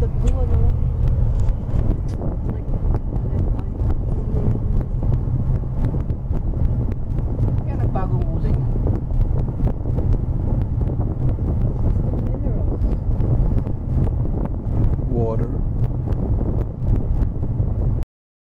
the blue alarm.